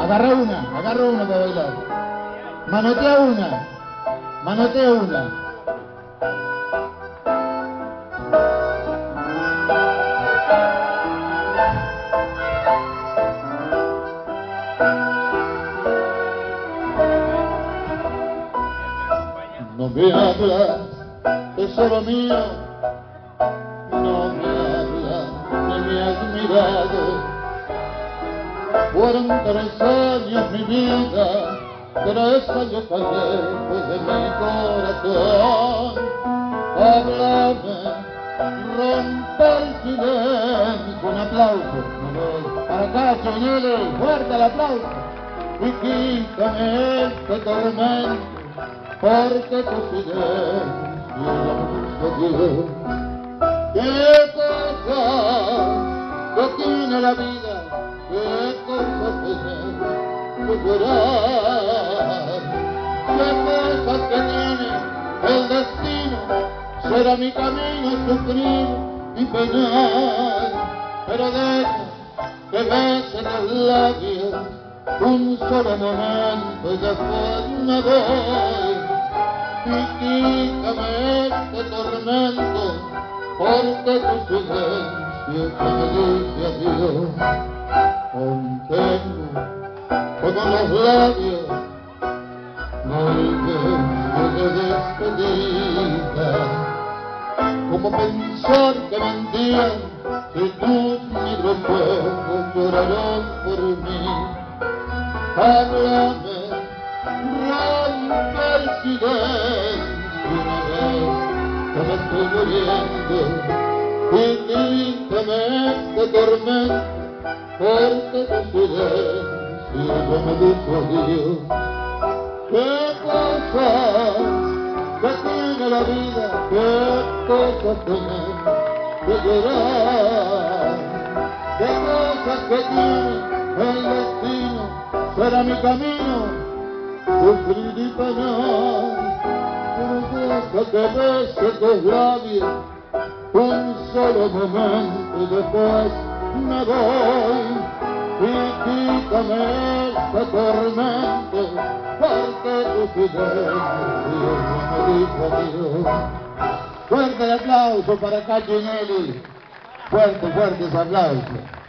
agarra una, agarra una para bailar. Manotea una, manotea una. No me hablas, tesoro mío, no me hablas, ni me has mirado. Fueron tres años mi vida, tres años lejos de mi corazón. Háblame, rompe el silencio, un aplauso. Para acá, Chinele, fuerte el aplauso. Y quítame este tormento porque tu silencio lo Dios. ¿Qué cosa que tiene la vida? ¿Qué cosa tiene que llorar? ¿Qué cosa que tiene el destino? Será mi camino sufrir y penar, pero deja que besen los labios un solo momento y después me voy y este tormento porque tu silencio me dice adiós contengo con los labios no de despedida. Como pensar que mentían si tus negros ojos lloraron por mí. Háblame rompe el silencio estoy muriendo y quítame este tormento porque tu silencio me dijo adiós qué cosas que tiene la vida qué cosas tener que llorar qué cosas que tiene el destino será mi camino sufrir y penar, que bese tus labios un solo momento después me voy y quítame este tormento porque tu silencio me dijo adiós. Fuerte el aplauso para Cachinelli. Fuerte, fuerte ese aplauso.